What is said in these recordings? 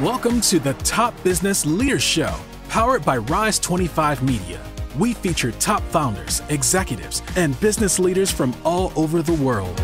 Welcome to the Top Business Leaders Show, powered by Rise 25 Media. We feature top founders, executives, and business leaders from all over the world.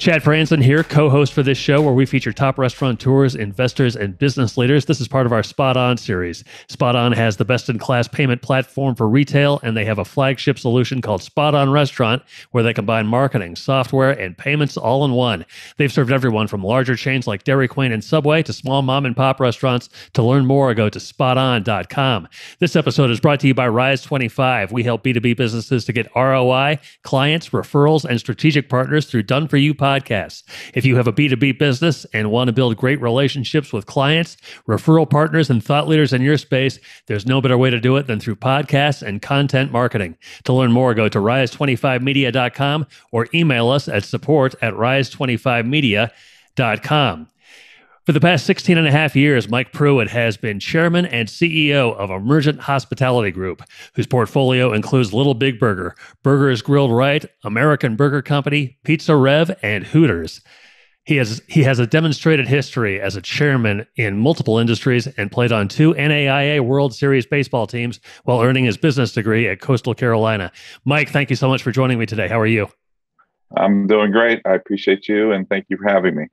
Chad Franzen here, co host for this show where we feature top restaurateurs, investors, and business leaders. This is part of our Spot On series. Spot On has the best in class payment platform for retail, and they have a flagship solution called Spot On Restaurant where they combine marketing, software, and payments all in one. They've served everyone from larger chains like Dairy Queen and Subway to small mom and pop restaurants. To learn more, go to spoton.com. This episode is brought to you by Rise 25. We help B2B businesses to get ROI, clients, referrals, and strategic partners through done for you podcasts. If you have a B2B business and want to build great relationships with clients, referral partners, and thought leaders in your space, there's no better way to do it than through podcasts and content marketing. To learn more, go to rise25media.com or email us at support at rise25media.com. For the past 16 and a half years, Mike Pruitt has been chairman and CEO of Amergent Hospitality Group, whose portfolio includes Little Big Burger, Burgers Grilled Right, American Burger Company, Pizza Rev, and Hooters. He has he has a demonstrated history as a chairman in multiple industries and played on two NAIA World Series baseball teams while earning his business degree at Coastal Carolina. Mike, thank you so much for joining me today. How are you? I'm doing great. I appreciate you and thank you for having me.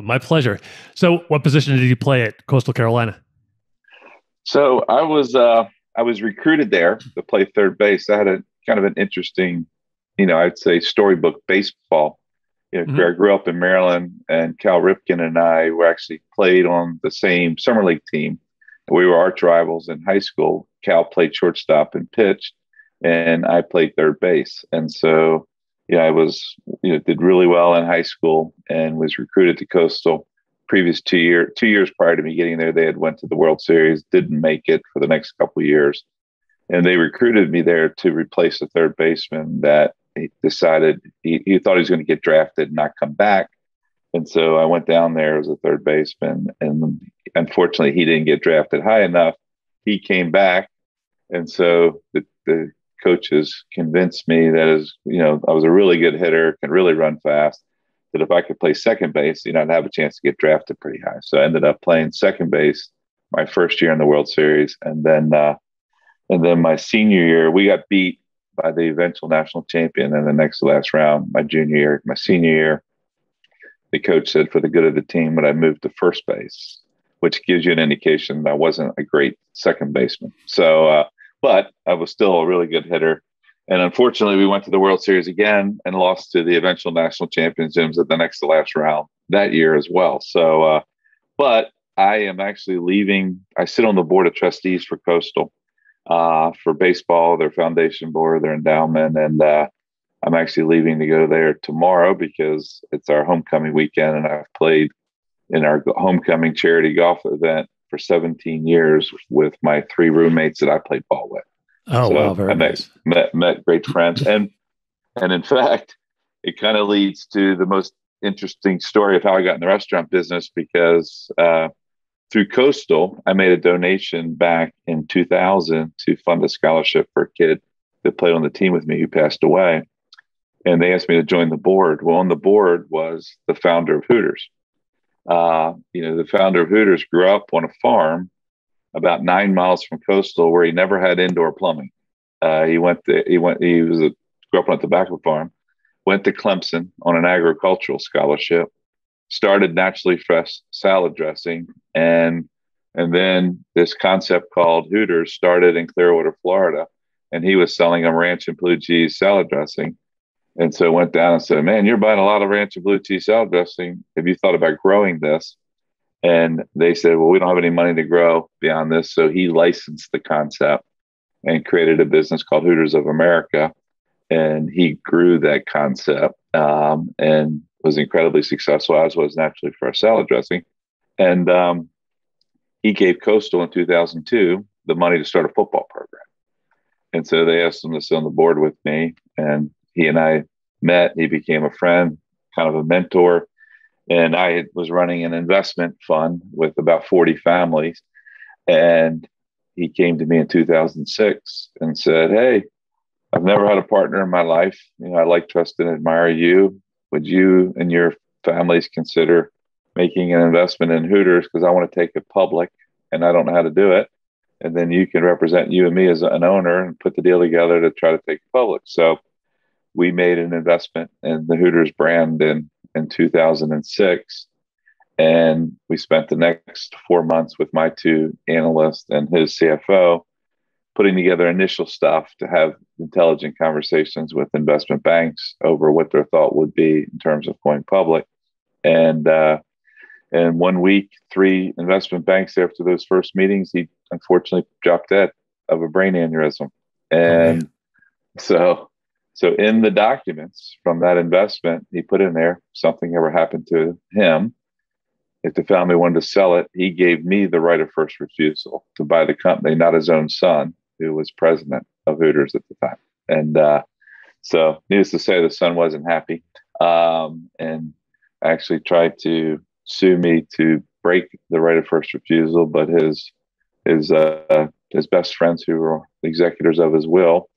My pleasure. So, what position did you play at Coastal Carolina? So, I was uh, I was recruited there to play third base. I had a kind of an interesting, you know, I'd say storybook baseball. You know, mm-hmm. I grew up in Maryland, and Cal Ripken and I were actually played on the same summer league team. We were arch rivals in high school. Cal played shortstop and pitched, and I played third base. And so know, I was, you know, did really well in high school and was recruited to Coastal. Previous two year, two years prior to me getting there, they had went to the World Series, didn't make it for the next couple years, and they recruited me there to replace a third baseman that he decided he, he thought he was going to get drafted and not come back. And so I went down there as a third baseman, and unfortunately, he didn't get drafted high enough. He came back, and so the, the coaches convinced me that as you know I was a really good hitter, can really run fast. That if I could play second base, you know, I'd have a chance to get drafted pretty high. So I ended up playing second base my first year in the World Series, and then uh, and then my senior year we got beat by the eventual national champion in the next to last round. My junior year, my senior year, the coach said for the good of the team, but I moved to first base, which gives you an indication that I wasn't a great second baseman. So uh, but I was still a really good hitter. And unfortunately, we went to the World Series again and lost to the eventual national champions at the next to last round that year as well. So, uh, but I am actually leaving. I sit on the board of trustees for Coastal uh, for baseball, their foundation board, their endowment, and uh, I'm actually leaving to go there tomorrow because it's our homecoming weekend, and I've played in our homecoming charity golf event for 17 years with my three roommates that I played ball with. Oh so wow, very I met, nice. met met great friends, and and in fact, it kind of leads to the most interesting story of how I got in the restaurant business because uh, through Coastal, I made a donation back in 2000 to fund a scholarship for a kid that played on the team with me who passed away. And they asked me to join the board. Well, on the board was the founder of Hooters. Uh, you know, the founder of Hooters grew up on a farm about nine miles from coastal where he never had indoor plumbing. Uh, he went to, he went, he was a, grew up on a tobacco farm, went to Clemson on an agricultural scholarship, started naturally fresh salad dressing. And, and then this concept called Hooters started in Clearwater, Florida. And he was selling a ranch and blue cheese salad dressing. And so I went down and said, Man, you're buying a lot of ranch and blue cheese salad dressing. Have you thought about growing this? And they said, Well, we don't have any money to grow beyond this. So he licensed the concept and created a business called Hooters of America. And he grew that concept um, and was incredibly successful, as was naturally for our salad dressing. And um, he gave Coastal in 2002 the money to start a football program. And so they asked him to sit on the board with me. And he and I met. He became a friend, kind of a mentor. And I was running an investment fund with about 40 families. And he came to me in 2006 and said, Hey, I've never had a partner in my life. You know, I like, trust, and admire you. Would you and your families consider making an investment in Hooters because I want to take it public and I don't know how to do it? And then you can represent you and me as an owner and put the deal together to try to take it public. So we made an investment in the Hooters brand in, in 2006. And we spent the next four months with my two analysts and his CFO putting together initial stuff to have intelligent conversations with investment banks over what their thought would be in terms of going public. And uh, and one week, three investment banks after those first meetings, he unfortunately dropped dead of a brain aneurysm. And so so in the documents from that investment, he put in there something ever happened to him. If the family wanted to sell it, he gave me the right of first refusal to buy the company, not his own son who was president of Hooters at the time. And uh, so, needless to say, the son wasn't happy um, and actually tried to sue me to break the right of first refusal. But his his uh, his best friends, who were executors of his will,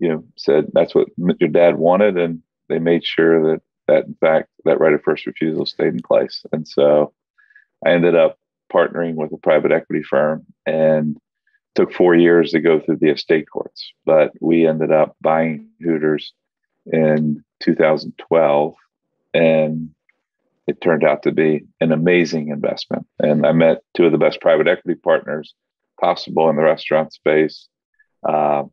you know, said that's what your dad wanted, and they made sure that that in fact that right of first refusal stayed in place. And so, I ended up partnering with a private equity firm and took four years to go through the estate courts, but we ended up buying Hooters in 2012, and it turned out to be an amazing investment. And I met two of the best private equity partners possible in the restaurant space. Uh,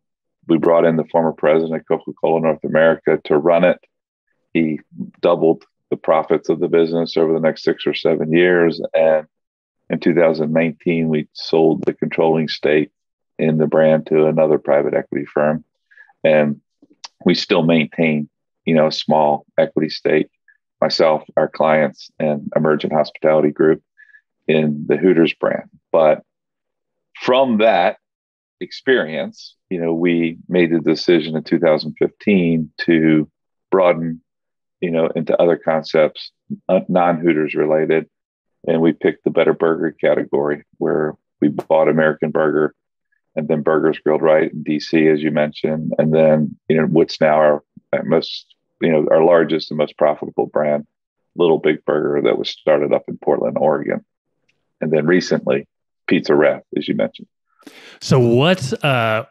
we brought in the former president of Coca Cola North America to run it. He doubled the profits of the business over the next six or seven years. And in 2019, we sold the controlling stake in the brand to another private equity firm, and we still maintain, you know, a small equity stake. Myself, our clients, and Amergent Hospitality Group in the Hooters brand. But from that experience, you know, we made the decision in 2015 to broaden, you know, into other concepts, uh, non Hooters related, and we picked the better burger category where we bought American Burger and then Burgers Grilled Right in DC, as you mentioned, and then you know what's now our most you know our largest and most profitable brand, Little Big Burger, that was started up in Portland, Oregon, and then recently PizzaRev, as you mentioned. So what? Uh,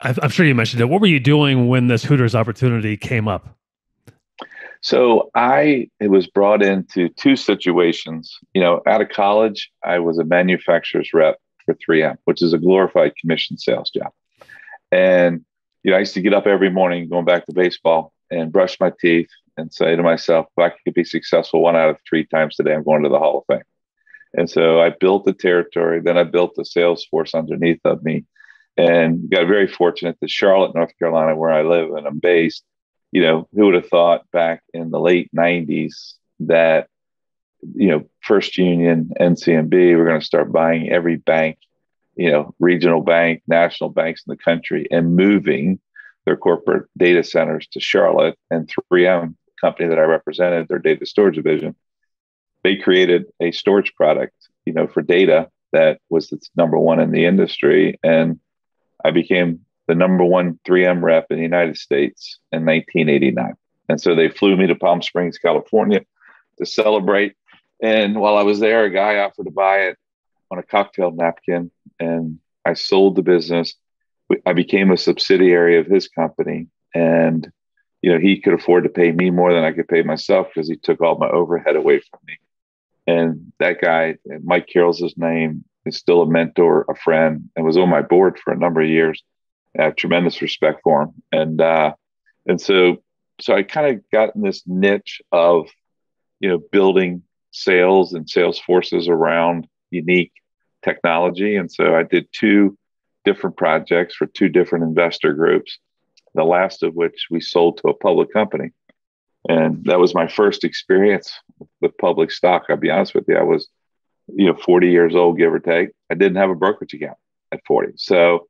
I'm sure you mentioned it. What were you doing when this Hooters opportunity came up? So I it was brought into two situations. You know, out of college, I was a manufacturer's rep for 3M, which is a glorified commission sales job. And you know, I used to get up every morning going back to baseball and brush my teeth and say to myself, if I could be successful one out of three times today, I'm going to the Hall of Fame. And so I built the territory, then I built the sales force underneath of me and got very fortunate that Charlotte, North Carolina, where I live and I'm based, you know, who would have thought back in the late 90s that, you know, First Union, NCNB, we're going to start buying every bank, you know, regional bank, national banks in the country and moving their corporate data centers to Charlotte and 3M company that I represented, their data storage division, they created a storage product, you know, for data that was the number one in the industry. And I became the number one 3M rep in the United States in 1989. And so they flew me to Palm Springs, California to celebrate. And while I was there, a guy offered to buy it on a cocktail napkin. And I sold the business. I became a subsidiary of his company. And, you know, he could afford to pay me more than I could pay myself because he took all my overhead away from me. And that guy, Mike Carroll's his name, is still a mentor, a friend, and was on my board for a number of years. I have tremendous respect for him. And uh, and so so I kind of got in this niche of you know building sales and sales forces around unique technology. And so I did two different projects for two different investor groups, the last of which we sold to a public company. And that was my first experience with public stock. I'll be honest with you. I was, you know, 40 years old, give or take. I didn't have a brokerage account at 40. So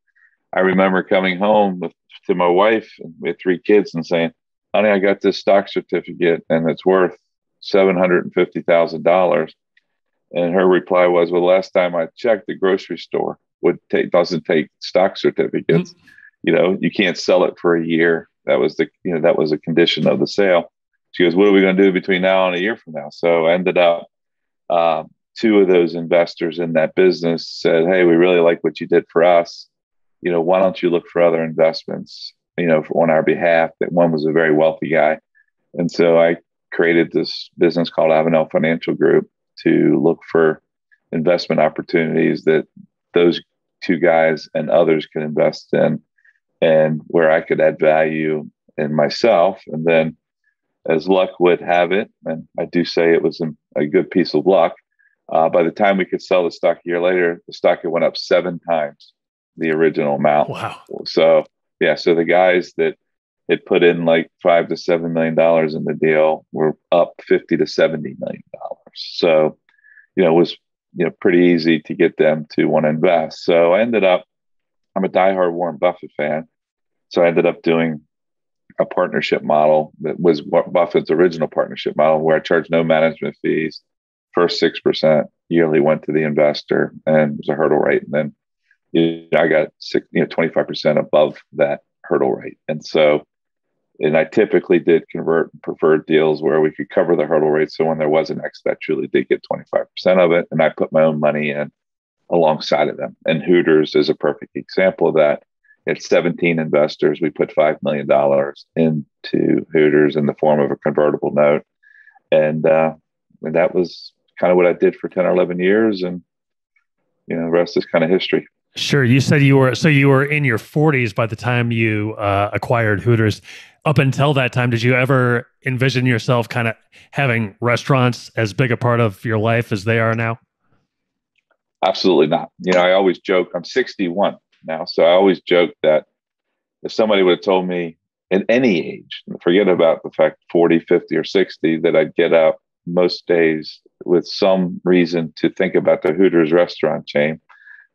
I remember coming home with, to my wife and we had three kids and saying, honey, I got this stock certificate and it's worth $750,000. And her reply was, well, last time I checked, the grocery store would take, doesn't take stock certificates. Mm-hmm. you know, you can't sell it for a year. That was the, you know, that was a condition of the sale. She goes, what are we going to do between now and a year from now? So I ended up, uh, two of those investors in that business said, Hey, we really like what you did for us. You know, why don't you look for other investments, you know, on our behalf? That one was a very wealthy guy. And so I created this business called Avenel Financial Group to look for investment opportunities that those two guys and others could invest in and where I could add value in myself. And then, as luck would have it, and I do say it was a good piece of luck, uh, by the time we could sell the stock a year later, the stock had went up seven times the original amount. Wow. So, yeah, so the guys that had put in like five to seven million dollars in the deal were up 50 to 70 million dollars. So, you know, it was you know pretty easy to get them to want to invest. So I ended up, I'm a diehard Warren Buffett fan. So I ended up doing a partnership model that was Buffett's original partnership model where I charged no management fees. First 6% yearly went to the investor and it was a hurdle rate. And then you know, I got six, you know, 25% above that hurdle rate. And so and I typically did convert preferred deals where we could cover the hurdle rate. So when there was an exit, I truly did get 25% of it. And I put my own money in alongside of them. And Hooters is a perfect example of that. It's 17 investors. We put $5 million into Hooters in the form of a convertible note. And, uh, and that was kind of what I did for 10 or 11 years. And, you know, the rest is kind of history. Sure. You said you were, so you were in your 40s by the time you uh, acquired Hooters up until that time, did you ever envision yourself kind of having restaurants as big a part of your life as they are now? Absolutely not. You know, I always joke, I'm 61 now. So I always joke that if somebody would have told me at any age, forget about the fact 40, 50, or 60, that I'd get up most days with some reason to think about the Hooters restaurant chain,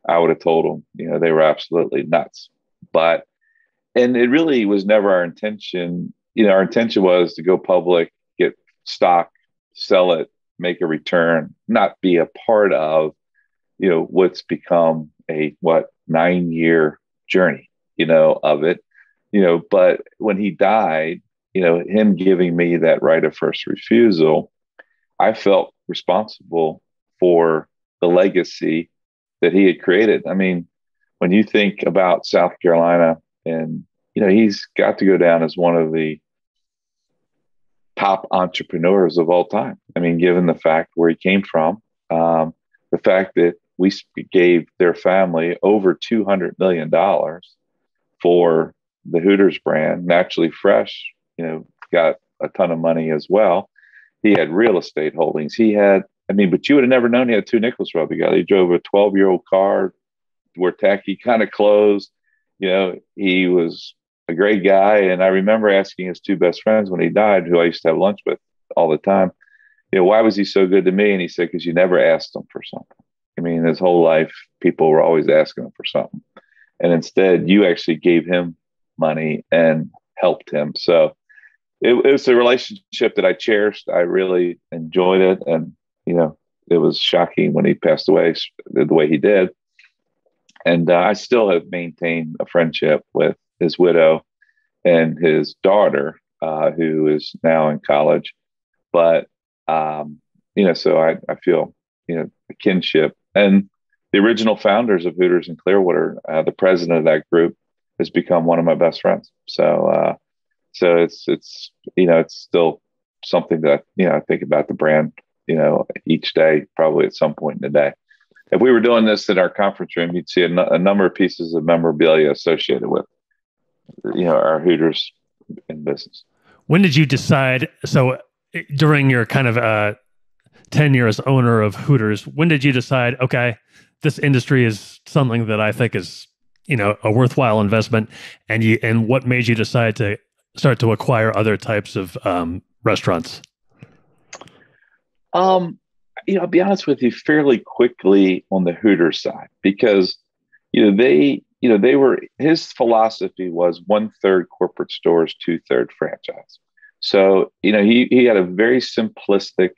I would have told them, you know, they were absolutely nuts. But and it really was never our intention. You know, our intention was to go public, get stock, sell it, make a return, not be a part of, you know, what's become a what nine year journey, you know, of it, you know. But when he died, you know, him giving me that right of first refusal, I felt responsible for the legacy that he had created. I mean, when you think about South Carolina and you know he's got to go down as one of the top entrepreneurs of all time. I mean, given the fact where he came from, um, the fact that we gave their family over two hundred million dollars for the Hooters brand, naturally fresh. You know, got a ton of money as well. He had real estate holdings. He had, I mean, but you would have never known he had two nickels the guy. He drove a 12 year old car, wore tacky kind of clothes. You know, he was a great guy. And I remember asking his two best friends when he died, who I used to have lunch with all the time, you know, why was he so good to me? And he said, because you never asked him for something. I mean, his whole life, people were always asking him for something. And instead, you actually gave him money and helped him. So it, it was a relationship that I cherished. I really enjoyed it. And, you know, it was shocking when he passed away the way he did. And uh, I still have maintained a friendship with his widow and his daughter, uh, who is now in college. But um, you know, so I, I feel you know kinship. And the original founders of Hooters in Clearwater, uh, the president of that group, has become one of my best friends. So uh, so it's it's you know it's still something that you know I think about the brand you know each day, probably at some point in the day. If we were doing this in our conference room, you'd see a, n- a number of pieces of memorabilia associated with you know our Hooters in business. When did you decide? So during your kind of uh, tenure as owner of Hooters, when did you decide? Okay, this industry is something that I think is you know a worthwhile investment, and you and what made you decide to start to acquire other types of um, restaurants? Um, you know, I'll be honest with you, fairly quickly on the Hooters side because you know they you know, they were his philosophy was one third corporate stores, two third franchise. So, you know, he he had a very simplistic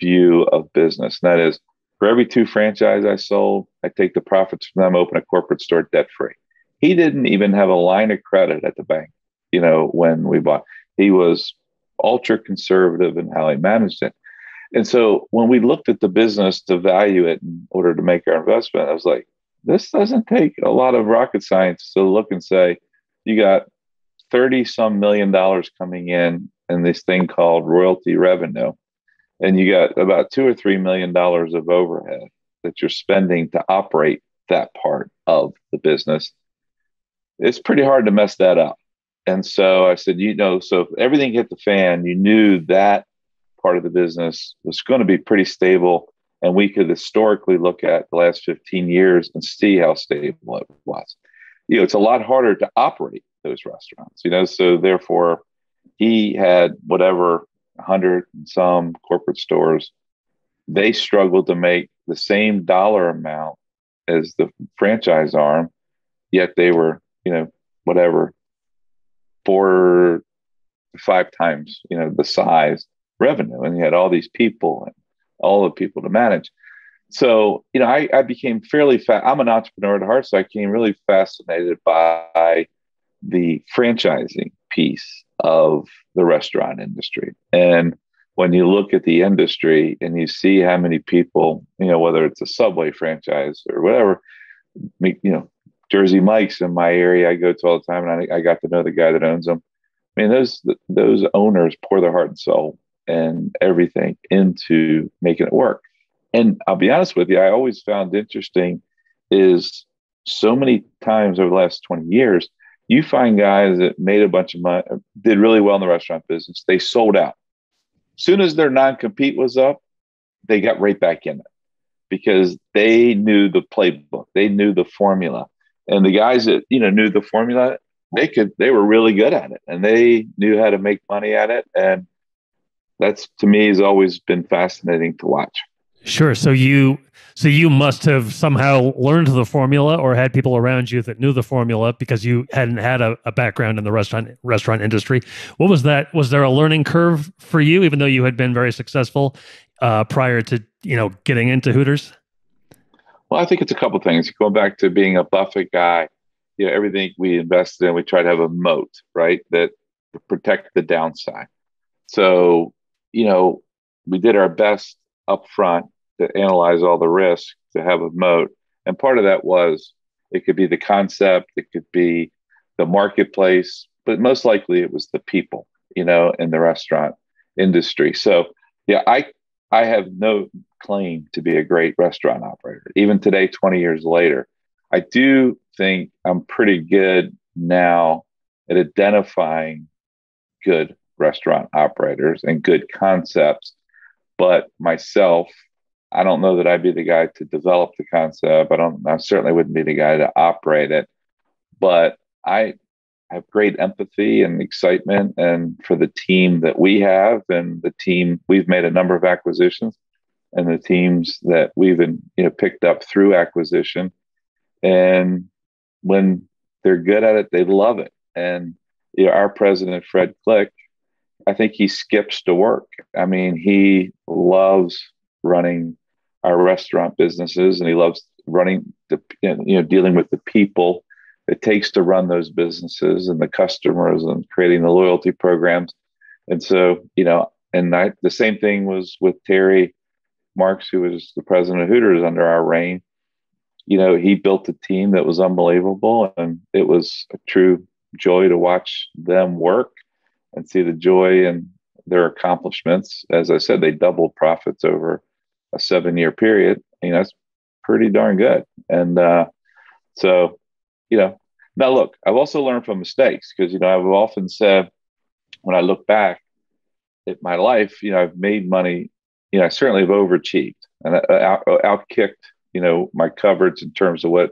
view of business. And that is for every two franchise I sold, I take the profits from them, open a corporate store debt free. he didn't even have a line of credit at the bank, you know, when we bought. He was ultra conservative in how he managed it. And so when we looked at the business to value it in order to make our investment, I was like, this doesn't take a lot of rocket science to look and say, you got 30 some million dollars coming in in this thing called royalty revenue. And you got about two or three million dollars of overhead that you're spending to operate that part of the business. It's pretty hard to mess that up. And so I said, you know, so if everything hit the fan, you knew that part of the business was going to be pretty stable. And we could historically look at the last 15 years and see how stable it was. You know, it's a lot harder to operate those restaurants, you know, so therefore he had whatever 100 and some corporate stores. They struggled to make the same dollar amount as the franchise arm, yet they were, you know, whatever, four, five times, you know, the size revenue. And you had all these people and all the people to manage. So, you know, I, I became fairly. I'm an entrepreneur at heart, so I became really fascinated by the franchising piece of the restaurant industry. And when you look at the industry and you see how many people, you know, whether it's a Subway franchise or whatever, you know, Jersey Mike's in my area I go to all the time, and I, I got to know the guy that owns them. I mean, those those owners pour their heart and soul and everything into making it work. And I'll be honest with you, I always found interesting is so many times over the last 20 years, you find guys that made a bunch of money, did really well in the restaurant business. They sold out. As soon as their non compete was up, they got right back in it because they knew the playbook, they knew the formula. And the guys that you know knew the formula, they could they were really good at it and they knew how to make money at it. And that's to me has always been fascinating to watch. Sure. So you so you must have somehow learned the formula or had people around you that knew the formula because you hadn't had a, a, background in the restaurant restaurant industry. What was that? Was there a learning curve for you, even though you had been very successful uh, prior to you know getting into Hooters? Well, I think it's a couple things. Going back to being a Buffett guy, you know, everything we invested in, we try to have a moat, right? That protect the downside. So, you know, we did our best up front to analyze all the risks to have a moat. And part of that was it could be the concept, it could be the marketplace, but most likely it was the people, you know, in the restaurant industry. So yeah, I I have no claim to be a great restaurant operator. Even today, 20 years later, I do think I'm pretty good now at identifying good restaurant operators and good concepts. But myself, I don't know that I'd be the guy to develop the concept. I don't. I certainly wouldn't be the guy to operate it. But I have great empathy and excitement, and for the team that we have, and the team we've made a number of acquisitions, and the teams that we've been, you know picked up through acquisition. And when they're good at it, they love it. And you know, our president Fred Klick, I think he skips to work. I mean, he loves running our restaurant businesses and he loves running the you know dealing with the people it takes to run those businesses and the customers and creating the loyalty programs. And so you know and I, the same thing was with terry marks who was the president of hooters under our reign. You know he built a team that was unbelievable and it was a true joy to watch them work and see the joy in their accomplishments as i said they doubled profits over a seven year period, you know, that's pretty darn good. And uh, so, you know, now look, I've also learned from mistakes because, you know, I've often said when I look back at my life, you know, I've made money, you know, I certainly have overachieved and out, outkicked, you know, my coverage in terms of what,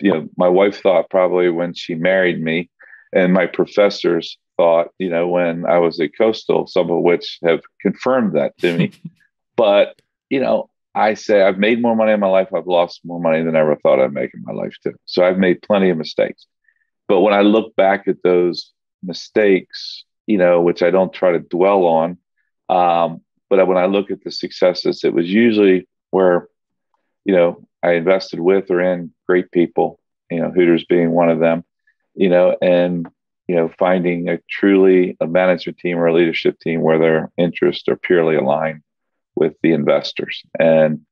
you know, my wife thought probably when she married me and my professors thought, you know, when I was at Coastal, some of which have confirmed that to me. but you know, I say I've made more money in my life. I've lost more money than I ever thought I'd make in my life too. So I've made plenty of mistakes. But when I look back at those mistakes, you know, which I don't try to dwell on, um, but when I look at the successes, it was usually where, you know, I invested with or in great people you know, Hooters being one of them, you know, and you know, finding a truly a management team or a leadership team where their interests are purely aligned with the investors. And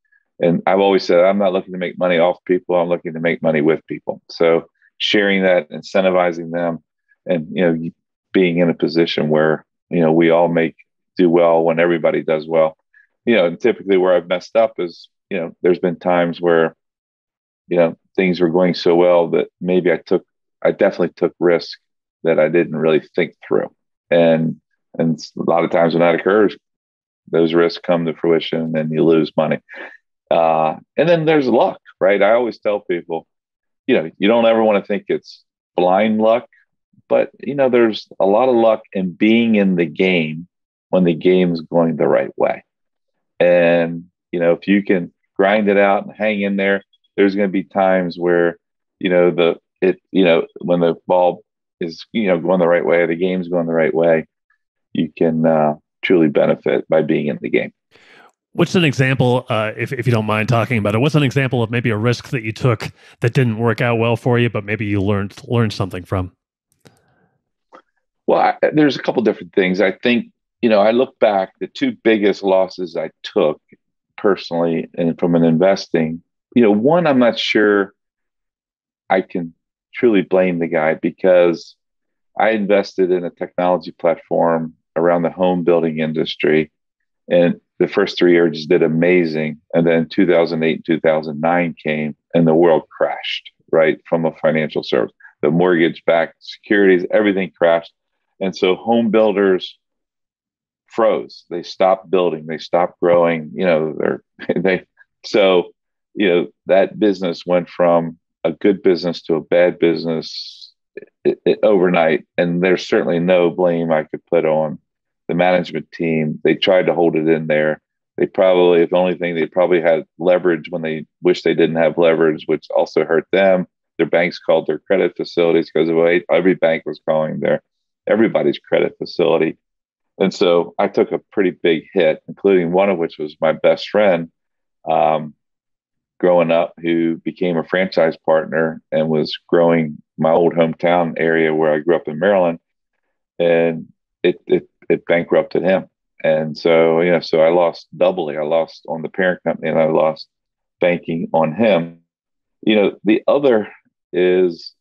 and I've always said I'm not looking to make money off people. I'm looking to make money with people. So sharing that, incentivizing them, and you know, being in a position where you know we all make do well when everybody does well. You know, and typically where I've messed up is you know there's been times where you know things were going so well that maybe I took I definitely took risk that I didn't really think through. And and a lot of times when that occurs, those risks come to fruition and you lose money. Uh, and then there's luck, right? I always tell people, you know, you don't ever want to think it's blind luck, but you know, there's a lot of luck in being in the game when the game's going the right way. And you know, if you can grind it out and hang in there, there's going to be times where, you know, the it, you know, when the ball is, you know, going the right way, the game's going the right way, you can uh, truly benefit by being in the game. What's an example, uh, if, if you don't mind talking about it? What's an example of maybe a risk that you took that didn't work out well for you, but maybe you learned learned something from? Well, I, there's a couple different things. I think you know, I look back. The two biggest losses I took personally, and from an investing, you know, one I'm not sure I can truly blame the guy because I invested in a technology platform around the home building industry. And the first three years did amazing. And then 2008 and 2009 came and the world crashed, right? From a financial service, the mortgage backed securities, everything crashed. And so home builders froze. They stopped building, they stopped growing, you know, they're, they, so, you know, that business went from a good business to a bad business it, it, overnight. And there's certainly no blame I could put on the management team. They tried to hold it in there. They probably, if only thing, they probably had leverage when they wish they didn't have leverage, which also hurt them. Their banks called their credit facilities because of every bank was calling their everybody's credit facility. And so I took a pretty big hit, including one of which was my best friend. Um, growing up who became a franchise partner and was growing my old hometown area where I grew up in Maryland, and it it, it bankrupted him. And so you know, so I lost doubly. I lost on the parent company, and I lost banking on him. You know, the other is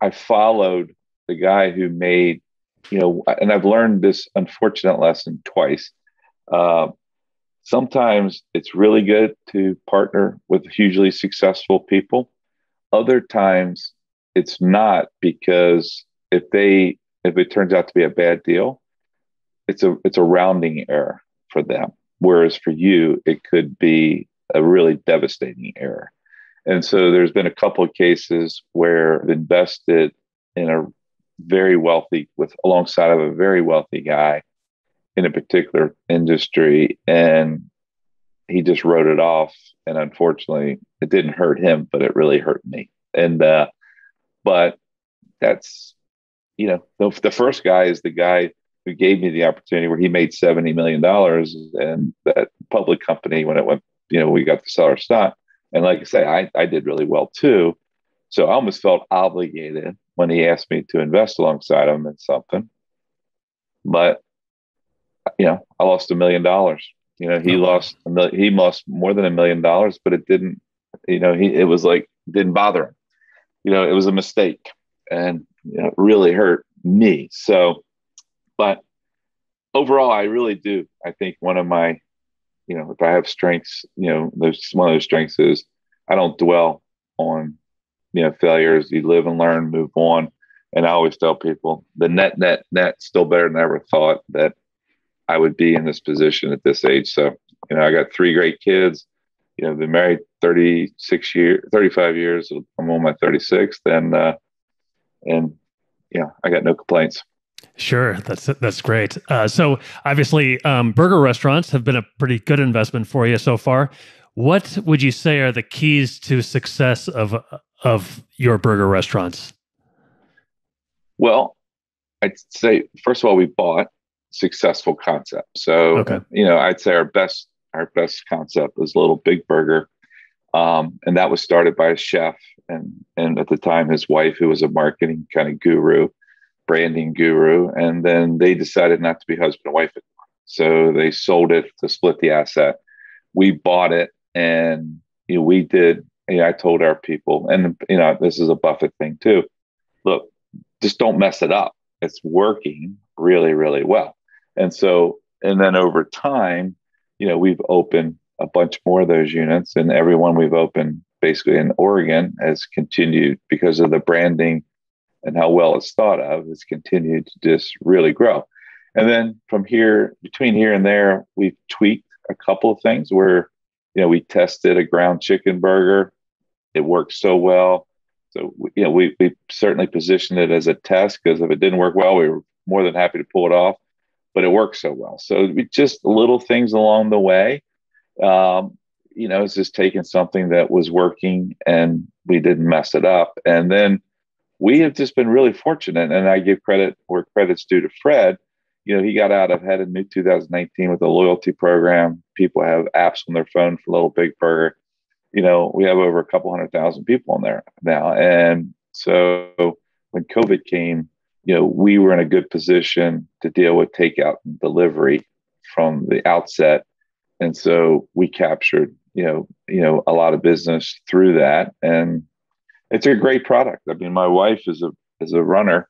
I followed the guy who made, you know, and I've learned this unfortunate lesson twice. Uh, Sometimes it's really good to partner with hugely successful people. Other times it's not because if they if it turns out to be a bad deal, it's a it's a rounding error for them. Whereas for you, it could be a really devastating error. And so there's been a couple of cases where I've invested in a very wealthy with alongside of a very wealthy guy in a particular industry and he just wrote it off. And unfortunately it didn't hurt him but it really hurt me. And uh but that's you know the, the first guy is the guy who gave me the opportunity where he made 70 million dollars and that public company when it went you know we got to sell our stock. And like i say i, I did really well too. So i almost felt obligated when he asked me to invest alongside him in something. But you know, I lost a million dollars. You know, he oh. lost a million, he lost more than a million dollars, but it didn't, you know, he, it was like, didn't bother him. You know, it was a mistake and, you know, it really hurt me. So, but overall, I really do. I think one of my, you know, if I have strengths, you know, there's one of those strengths is I don't dwell on, you know, failures. You live and learn, move on. And I always tell people the net, net, net still better than I ever thought that I would be in this position at this age. So, you know, I got three great kids. You know, been married 36 years, 35 years. I'm on my 36th, and uh, and yeah, I got no complaints. Sure, that's that's great. Uh, so obviously, um, burger restaurants have been a pretty good investment for you so far. What would you say are the keys to success of of your burger restaurants? Well, I'd say first of all, we bought successful concept. So, okay. you know, I'd say our best our best concept was Little Big Burger, um, and that was started by a chef and and at the time his wife, who was a marketing kind of guru, branding guru, and then they decided not to be husband and wife anymore. So they sold it to split the asset. We bought it, and you know, we did. You know, I told our people, and you know, this is a Buffett thing too. Look, just don't mess it up. It's working really, really well. And so, and then over time, you know, we've opened a bunch more of those units, and everyone we've opened basically in Oregon has continued because of the branding and how well it's thought of, has continued to just really grow. And then from here, between here and there, we've tweaked a couple of things where, you know, we tested a ground chicken burger. It worked so well. So, you know, we, we certainly positioned it as a test because if it didn't work well, we were more than happy to pull it off, but it works so well. So just little things along the way. Um, you know, it's just taking something that was working and we didn't mess it up. And then we have just been really fortunate. And I give credit where credit's due to Fred. You know, he got out ahead in new 2019 with a loyalty program. People have apps on their phone for Little Big Burger. You know, we have over a couple hundred thousand people on there now. And so when COVID came, you know, we were in a good position to deal with takeout and delivery from the outset. And so we captured, you know, you know, a lot of business through that. And it's a great product. I mean, my wife is a is a runner,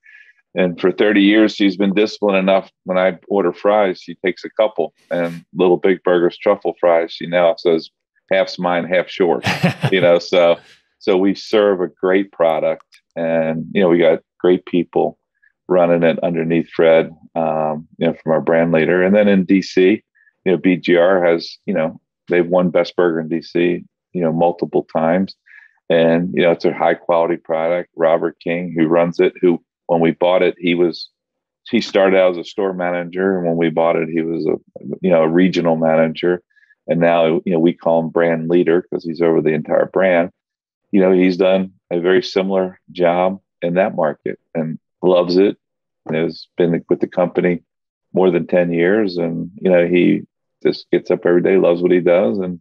and for 30 years she's been disciplined enough. When I order fries, she takes a couple, and Little Big Burgers truffle fries. She now says half's mine, half short. you know, so so we serve a great product, and you know we got great people running it underneath Fred, um, you know, from our brand leader, and then in DC, you know, BGR has you know they've won best burger in DC, you know, multiple times. And you know it's a high quality product. Robert king who runs it who when we bought it he was he started out as a store manager. And when we bought it he was a you know a regional manager. And now you know we call him brand leader because he's over the entire brand. You know he's done a very similar job in that market. And loves it has been with the company more than 10 years and you know he just gets up every day loves what he does and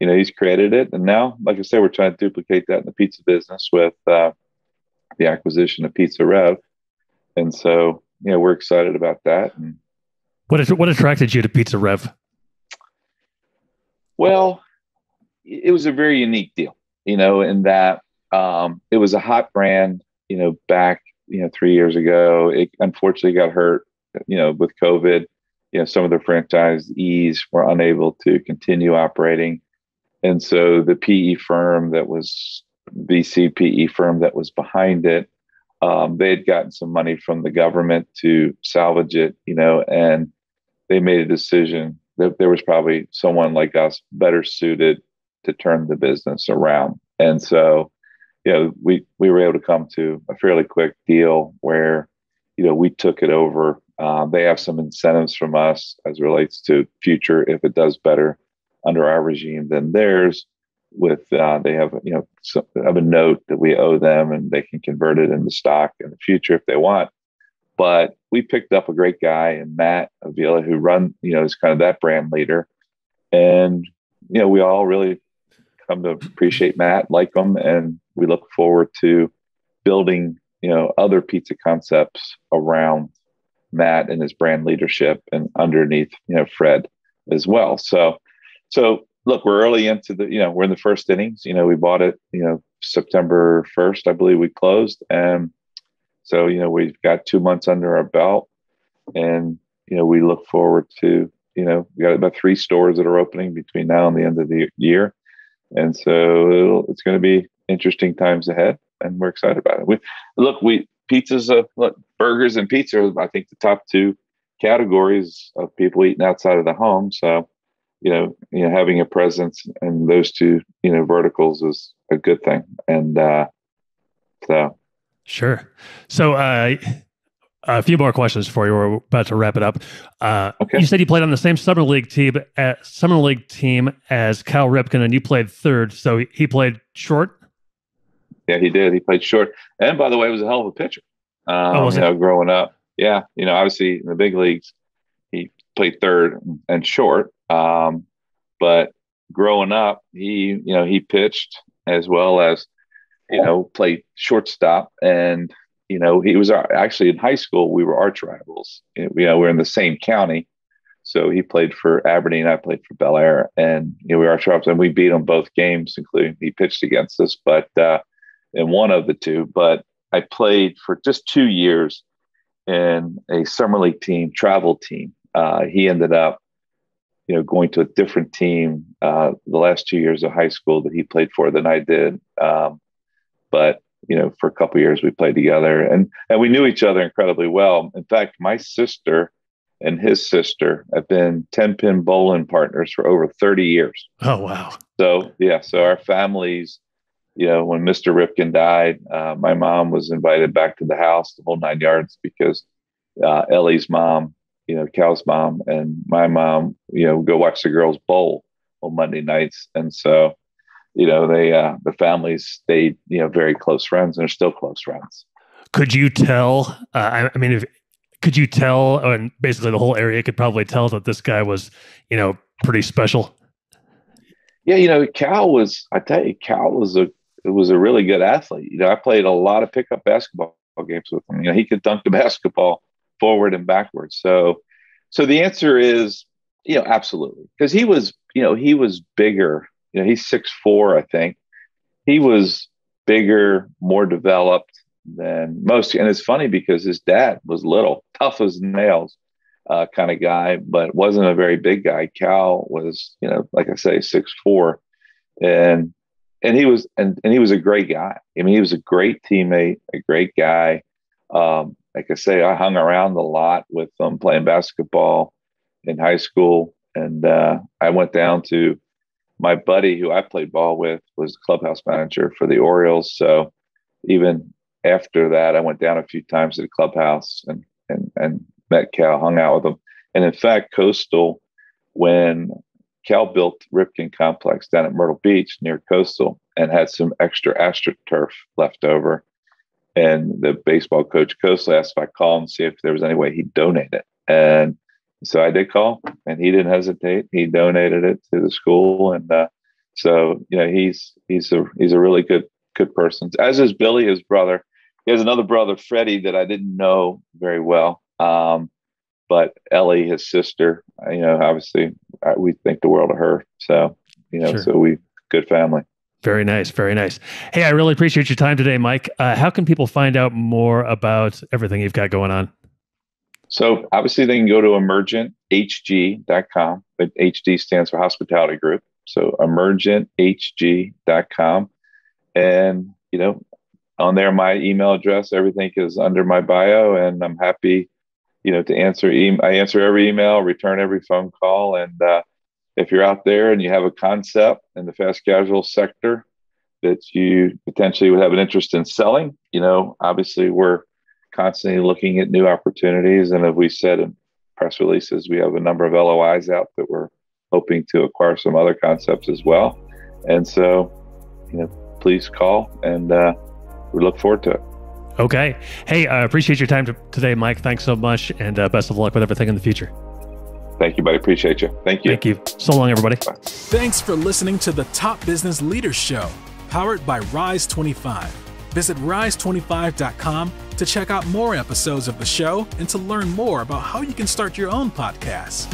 you know, he's created it. And now, like I said, we're trying to duplicate that in the pizza business with uh, the acquisition of Pizza Rev. And so, you know, we're excited about that. And what, what attracted you to Pizza Rev? Well, it was a very unique deal, you know, in that um, it was a hot brand, you know, back, you know, three years ago. It unfortunately got hurt, you know, with COVID. You know, some of the franchisees were unable to continue operating. And so the PE firm that was VC PE firm that was behind it, um, they had gotten some money from the government to salvage it, you know, and they made a decision that there was probably someone like us better suited to turn the business around. And so, know, we we were able to come to a fairly quick deal where, you know, we took it over. Uh, they have some incentives from us as relates to future if it does better under our regime than theirs. With uh, they have you know some, have a note that we owe them, and they can convert it into stock in the future if they want. But we picked up a great guy and Matt Avila, who run you know is kind of that brand leader, and you know we all really come to appreciate Matt, like him, and we look forward to building you know other pizza concepts around Matt and his brand leadership and underneath you know Fred as well. So so look, we're early into the, you know, we're in the first innings. You know, we bought it, you know, September 1st, I believe we closed. And so, you know, we've got two months under our belt. And, you know, we look forward to, you know, we got about three stores that are opening between now and the end of the year. And so it's going to be interesting times ahead. And we're excited about it. We look, we pizzas, uh, look, burgers and pizza are, I think, the top two categories of people eating outside of the home. So, you know, you know, having a presence in those two, you know, verticals is a good thing. And uh, so, sure. So, uh, a few more questions for you. We're about to wrap it up. Uh, okay. You said you played on the same summer league team at summer league team as Cal Ripken, and you played third. So he played short. Yeah, he did. He played short, and by the way, he was a hell of a pitcher. Um, oh, was you it? know, growing up, yeah, you know, obviously in the big leagues, he played third and short. Um, but growing up, he you know he pitched as well as you know, played shortstop. And, you know, he was our, actually in high school, we were arch rivals. You know, we are in the same county. So he played for Aberdeen, I played for Bel Air, and you know, we were arch rivals, and we beat him both games, including he pitched against us, but uh, in one of the two. But I played for just two years in a summer league team, travel team. Uh, he ended up you know, going to a different team uh, the last two years of high school that he played for than I did. Um, but you know, for a couple years we played together, and and we knew each other incredibly well. In fact, my sister and his sister have been ten pin bowling partners for over thirty years. Oh wow! So yeah, so our families. You know, when Mr. Ripken died, uh, my mom was invited back to the house, the whole nine yards, because uh, Ellie's mom you know, Cal's mom and my mom, you know, go watch the girls bowl on Monday nights. And so, you know, they, uh, the families stayed, you know, very close friends and they're still close friends. Could you tell, uh, I mean, if, could you tell, and basically the whole area could probably tell that this guy was, you know, pretty special? Yeah, you know, Cal was, I tell you, Cal was a, was a really good athlete. You know, I played a lot of pickup basketball games with him. You know, he could dunk the basketball forward and backwards. So, so the answer is, you know, absolutely, because he was, you know, he was bigger. You know, he's six four, I think. He was bigger, more developed than most. And it's funny because his dad was little, tough as nails, uh, kind of guy, but wasn't a very big guy. Cal was, you know, like I say, six four, and and he was and, and he was a great guy. I mean, he was a great teammate, a great guy. Um, like I say, I hung around a lot with them playing basketball in high school. And uh, I went down to my buddy who I played ball with was clubhouse manager for the Orioles. So even after that, I went down a few times to the clubhouse and, and, and met Cal, hung out with him. And in fact, Coastal, when Cal built Ripken Complex down at Myrtle Beach near Coastal and had some extra AstroTurf left over, and the baseball coach Coastal asked if I call and see if there was any way he'd donate it. And so I did call, and he didn't hesitate. He donated it to the school, and uh, so you know he's he's a he's a really good good person. As is Billy, his brother. He has another brother, Freddie, that I didn't know very well. Um, but Ellie, his sister, you know, obviously uh, we think the world of her. So you know, sure. so we good family. Very nice. Very nice. Hey, I really appreciate your time today, Mike. Uh, how can people find out more about everything you've got going on? So, obviously, they can go to amergenthg.com, but HG stands for Hospitality Group. So, amergenthg.com. And, you know, on there, my email address, everything is under my bio, and I'm happy, you know, to answer. E- I answer every email, return every phone call, and, uh, if you're out there and you have a concept in the fast casual sector that you potentially would have an interest in selling, you know, obviously we're constantly looking at new opportunities. And as we said in press releases, we have a number of LOIs out that we're hoping to acquire some other concepts as well. And so, you know, please call and uh, we look forward to it. Okay. Hey, I appreciate your time today, Mike. Thanks so much. And uh, best of luck with everything in the future. Thank you, buddy. Appreciate you. Thank you. Thank you. So long, everybody. Bye. Thanks for listening to the Top Business Leaders Show, powered by Rise 25. Visit rise25.com to check out more episodes of the show and to learn more about how you can start your own podcast.